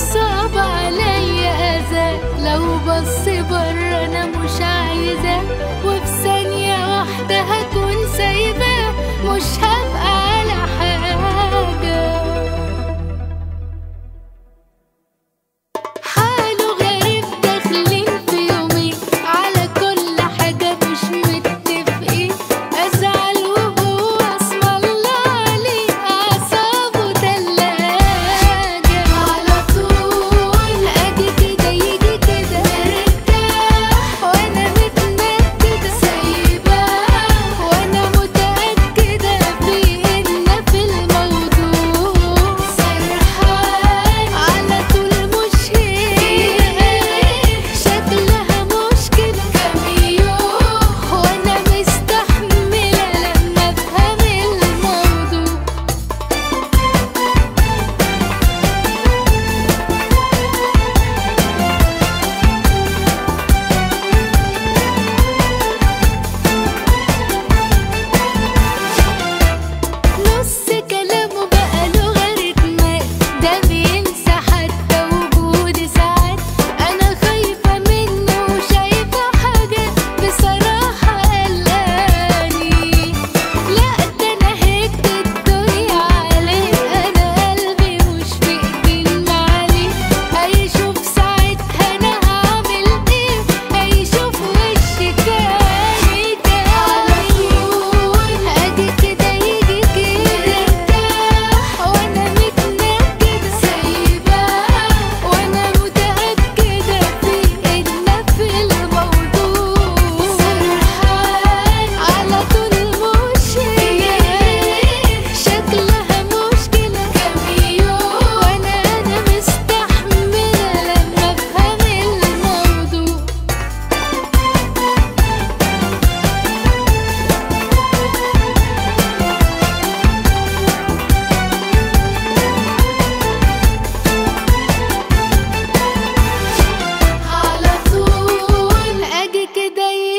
صعب عليا أذى لو بصيت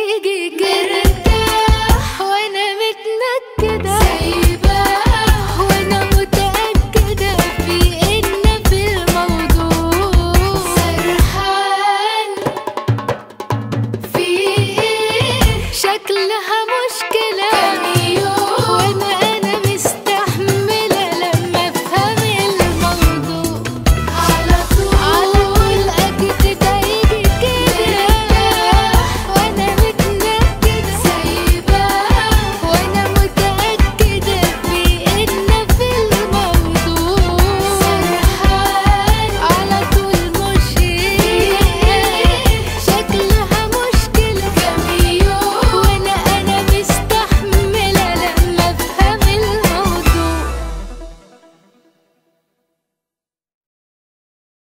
गिर